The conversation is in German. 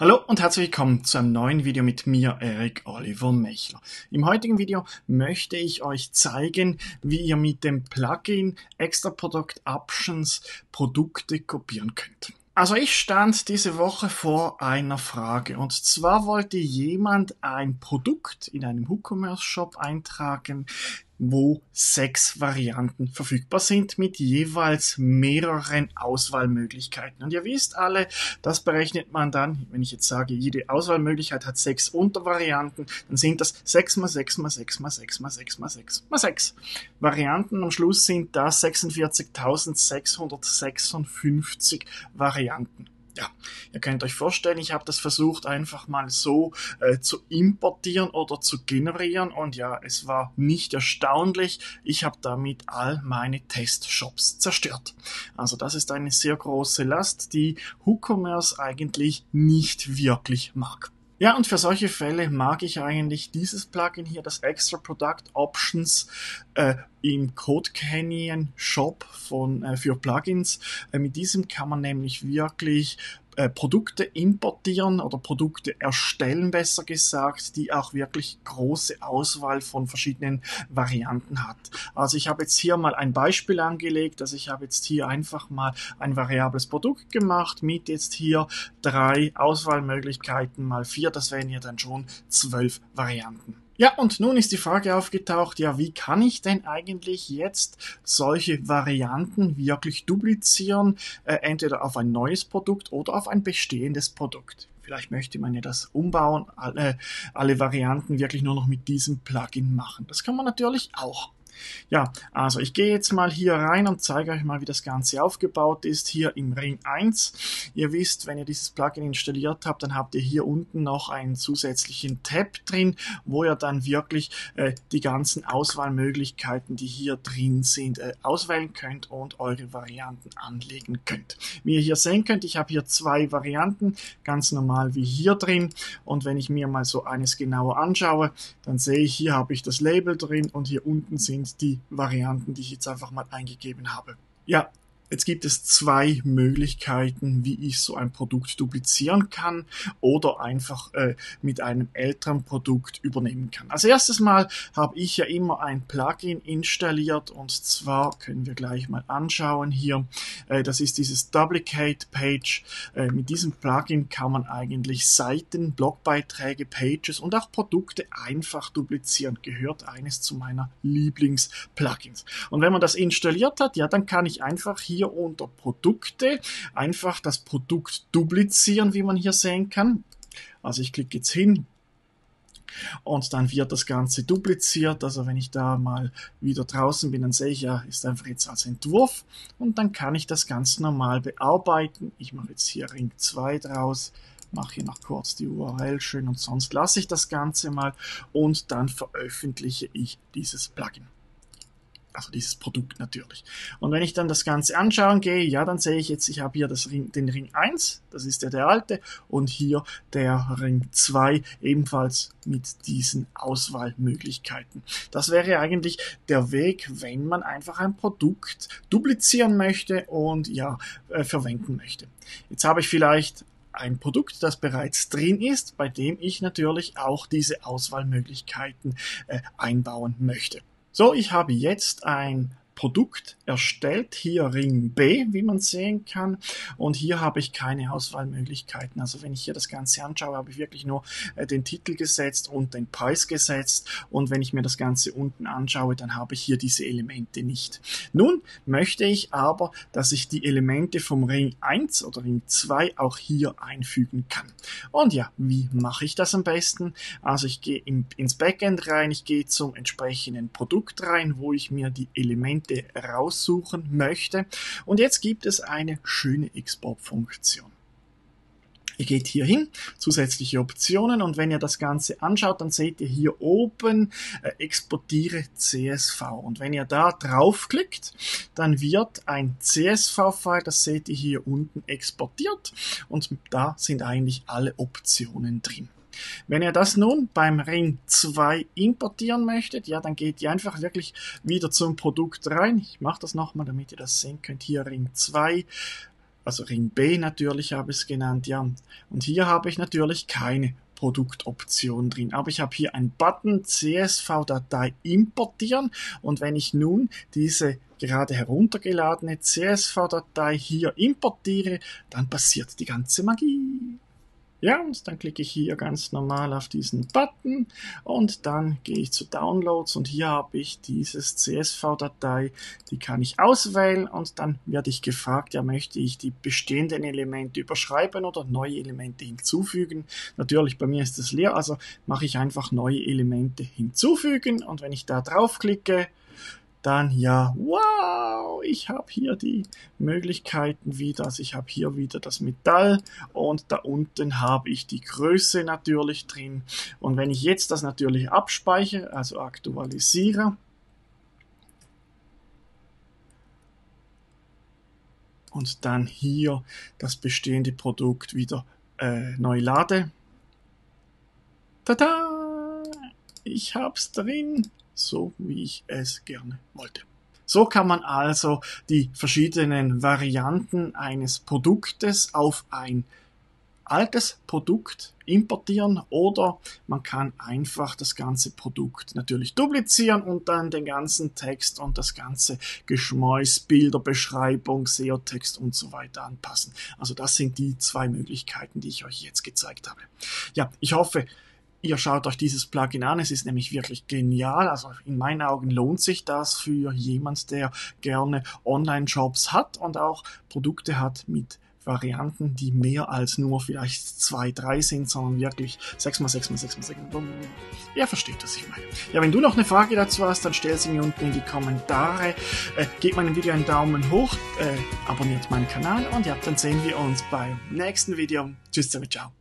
Hallo und herzlich willkommen zu einem neuen Video mit mir, Eric Oliver Mechler. Im heutigen Video möchte ich euch zeigen, wie ihr mit dem Plugin Extra Product Options Produkte kopieren könnt. Also ich stand diese Woche vor einer Frage und zwar wollte jemand ein Produkt in einem WooCommerce Shop eintragen, wo sechs Varianten verfügbar sind mit jeweils mehreren Auswahlmöglichkeiten. Und ihr wisst alle, das berechnet man dann, wenn ich jetzt sage, jede Auswahlmöglichkeit hat sechs Untervarianten, dann sind das sechs mal sechs mal sechs mal sechs mal sechs mal sechs mal sechs Varianten. Am Schluss sind das 46.656 Varianten ja, ihr könnt euch vorstellen, ich habe das versucht einfach mal so äh, zu importieren oder zu generieren und ja, es war nicht erstaunlich. Ich habe damit all meine Testshops zerstört. Also das ist eine sehr große Last, die WooCommerce eigentlich nicht wirklich mag. Ja, und für solche Fälle mag ich eigentlich dieses Plugin hier, das Extra Product Options äh, im Code Canyon Shop von, äh, für Plugins. Äh, mit diesem kann man nämlich wirklich äh, Produkte importieren oder Produkte erstellen, besser gesagt, die auch wirklich große Auswahl von verschiedenen Varianten hat. Also ich habe jetzt hier mal ein Beispiel angelegt, also ich habe jetzt hier einfach mal ein variables Produkt gemacht mit jetzt hier drei Auswahlmöglichkeiten mal vier, das wären ja dann schon zwölf Varianten. Ja, und nun ist die Frage aufgetaucht, ja, wie kann ich denn eigentlich jetzt solche Varianten wirklich duplizieren, äh, entweder auf ein neues Produkt oder auf ein bestehendes Produkt? Vielleicht möchte man ja das umbauen, alle, alle Varianten wirklich nur noch mit diesem Plugin machen. Das kann man natürlich auch. Ja, also ich gehe jetzt mal hier rein und zeige euch mal, wie das Ganze aufgebaut ist, hier im Ring 1. Ihr wisst, wenn ihr dieses Plugin installiert habt, dann habt ihr hier unten noch einen zusätzlichen Tab drin, wo ihr dann wirklich äh, die ganzen Auswahlmöglichkeiten, die hier drin sind, äh, auswählen könnt und eure Varianten anlegen könnt. Wie ihr hier sehen könnt, ich habe hier zwei Varianten, ganz normal wie hier drin. Und wenn ich mir mal so eines genauer anschaue, dann sehe ich, hier habe ich das Label drin und hier unten sind die Varianten, die ich jetzt einfach mal eingegeben habe. Ja, Jetzt gibt es zwei Möglichkeiten, wie ich so ein Produkt duplizieren kann oder einfach äh, mit einem älteren Produkt übernehmen kann. Als erstes Mal habe ich ja immer ein Plugin installiert und zwar können wir gleich mal anschauen hier. Äh, das ist dieses Duplicate Page. Äh, mit diesem Plugin kann man eigentlich Seiten, Blogbeiträge, Pages und auch Produkte einfach duplizieren. Gehört eines zu meiner Lieblings-Plugins. Und wenn man das installiert hat, ja, dann kann ich einfach hier hier unter Produkte einfach das Produkt duplizieren, wie man hier sehen kann. Also ich klicke jetzt hin, und dann wird das Ganze dupliziert. Also wenn ich da mal wieder draußen bin, dann sehe ich ja, ist einfach jetzt als Entwurf und dann kann ich das ganz normal bearbeiten. Ich mache jetzt hier Ring 2 draus, mache hier noch kurz die URL schön und sonst lasse ich das Ganze mal und dann veröffentliche ich dieses Plugin. Also dieses Produkt natürlich. Und wenn ich dann das Ganze anschauen gehe, ja, dann sehe ich jetzt, ich habe hier das Ring, den Ring 1, das ist der, der alte, und hier der Ring 2, ebenfalls mit diesen Auswahlmöglichkeiten. Das wäre eigentlich der Weg, wenn man einfach ein Produkt duplizieren möchte und ja, äh, verwenden möchte. Jetzt habe ich vielleicht ein Produkt, das bereits drin ist, bei dem ich natürlich auch diese Auswahlmöglichkeiten äh, einbauen möchte. So, ich habe jetzt ein Produkt erstellt. Hier Ring B, wie man sehen kann. Und hier habe ich keine Auswahlmöglichkeiten. Also wenn ich hier das Ganze anschaue, habe ich wirklich nur äh, den Titel gesetzt und den Preis gesetzt. Und wenn ich mir das Ganze unten anschaue, dann habe ich hier diese Elemente nicht. Nun möchte ich aber, dass ich die Elemente vom Ring 1 oder Ring 2 auch hier einfügen kann. Und ja, wie mache ich das am besten? Also ich gehe ins Backend rein, ich gehe zum entsprechenden Produkt rein, wo ich mir die Elemente Produkte raussuchen möchte. Und jetzt gibt es eine schöne Export-Funktion. Ihr geht hier hin, zusätzliche Optionen und wenn ihr das Ganze anschaut, dann seht ihr hier oben äh, exportiere CSV und wenn ihr da draufklickt, dann wird ein CSV-File, das seht ihr hier unten exportiert und da sind eigentlich alle Optionen drin. Wenn ihr das nun beim Ring 2 importieren möchtet, ja, dann geht ihr einfach wirklich wieder zum Produkt rein. Ich mache das nochmal, damit ihr das sehen könnt. Hier Ring 2 also Ring B natürlich habe ich es genannt, ja. Und hier habe ich natürlich keine Produktoption drin. Aber ich habe hier einen Button CSV-Datei importieren und wenn ich nun diese gerade heruntergeladene CSV-Datei hier importiere, dann passiert die ganze Magie. Ja, und dann klicke ich hier ganz normal auf diesen Button und dann gehe ich zu Downloads und hier habe ich dieses CSV-Datei, die kann ich auswählen und dann werde ich gefragt, ja, möchte ich die bestehenden Elemente überschreiben oder neue Elemente hinzufügen. Natürlich, bei mir ist es leer, also mache ich einfach neue Elemente hinzufügen und wenn ich da draufklicke, dann ja, wow, ich habe hier die Möglichkeiten wieder. Also ich habe hier wieder das Metall und da unten habe ich die Größe natürlich drin. Und wenn ich jetzt das natürlich abspeichere, also aktualisiere, und dann hier das bestehende Produkt wieder äh, neu lade. Tada! Ich hab's drin so wie ich es gerne wollte. So kann man also die verschiedenen Varianten eines Produktes auf ein altes Produkt importieren oder man kann einfach das ganze Produkt natürlich duplizieren und dann den ganzen Text und das ganze Geschmäus, Bilderbeschreibung, SEO-Text und so weiter anpassen. Also das sind die zwei Möglichkeiten, die ich euch jetzt gezeigt habe. Ja, ich hoffe, Ihr schaut euch dieses Plugin an, es ist nämlich wirklich genial. Also in meinen Augen lohnt sich das für jemand, der gerne Online-Shops hat und auch Produkte hat mit Varianten, die mehr als nur vielleicht zwei, drei sind, sondern wirklich 6 mal 6 mal 6 mal 6 mal. Ihr versteht, was ich meine. Ja, wenn du noch eine Frage dazu hast, dann stell sie mir unten in die Kommentare. Äh, gebt meinem Video einen Daumen hoch, äh, abonniert meinen Kanal und ja, dann sehen wir uns beim nächsten Video. Tschüss zusammen, ciao.